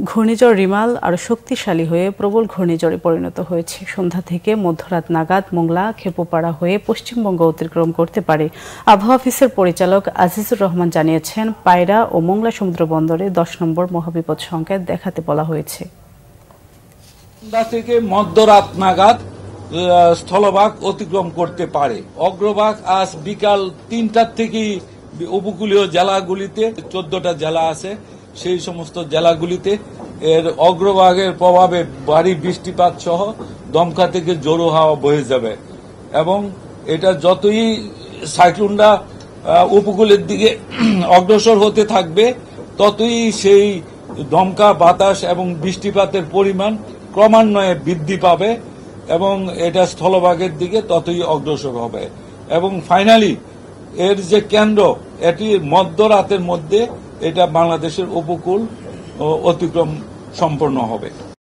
ঘূর্ণিঝড় রিমাল আরও শক্তিশালী হয়ে প্রবল ঘূর্ণিঝড়ে পরিণত হয়েছে। সন্ধ্যা থেকে মধ্যরাত নাগাদ মোংলা, খেপুপাড়া হয়ে পশ্চিমবঙ্গ অতিক্রম করতে পারে। আবহাওয়া অফিসের পরিচালক আজিজুর রহমান জানিয়েছেন, পায়রা ও মোংলা সমুদ্র বন্দরে দশ নম্বর মহাবিপদ সংকেত দেখাতে বলা হয়েছে। সন্ধ্যা থেকে মধ্যরাত নাগাদ স্থলভাগ অতিক্রম করতে পারে। অগ্রভাগ আজ বিকাল তিনটার থেকেই উপকূলীয় জেলাগুলিতে চোদ্দটা জেলা আছে। সেই সমস্ত জেলাগুলিতে এর অগ্রভাগের প্রভাবে ভারী বৃষ্টিপাত সহ দমকা থেকে জোরো হাওয়া বয়ে যাবে। এবং এটা যতই সাইক্লোনটা উপকূলের দিকে অগ্রসর হতে থাকবে, ততই সেই দমকা বাতাস এবং বৃষ্টিপাতের পরিমাণ ক্রমান্বয়ে বৃদ্ধি পাবে এবং এটা স্থলভাগের দিকে ততই অগ্রসর হবে। এবং ফাইনালি এর যে কেন্দ্র, এটি মধ্যরাতের মধ্যে এটা বাংলাদেশের উপকূল অতিক্রম সম্পন্ন হবে।